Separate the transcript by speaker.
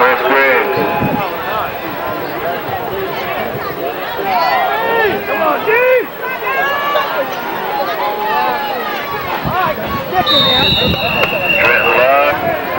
Speaker 1: Coach Briggs. Come on, D! Trent Love.